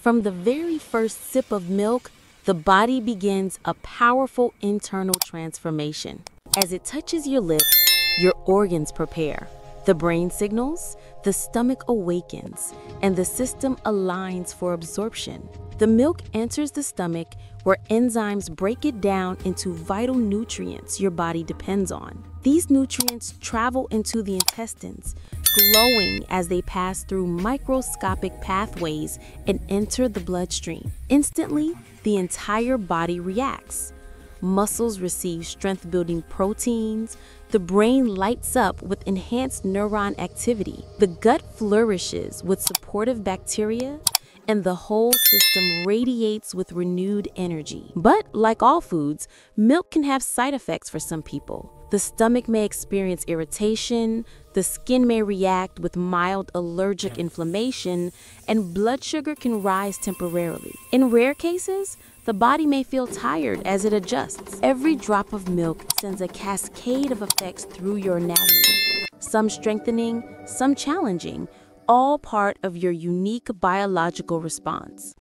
From the very first sip of milk, the body begins a powerful internal transformation. As it touches your lips, your organs prepare. The brain signals, the stomach awakens, and the system aligns for absorption. The milk enters the stomach where enzymes break it down into vital nutrients your body depends on. These nutrients travel into the intestines, glowing as they pass through microscopic pathways and enter the bloodstream. Instantly, the entire body reacts. Muscles receive strength building proteins. The brain lights up with enhanced neuron activity. The gut flourishes with supportive bacteria and the whole system radiates with renewed energy. But like all foods, milk can have side effects for some people. The stomach may experience irritation, the skin may react with mild allergic inflammation, and blood sugar can rise temporarily. In rare cases, the body may feel tired as it adjusts. Every drop of milk sends a cascade of effects through your anatomy, some strengthening, some challenging, all part of your unique biological response.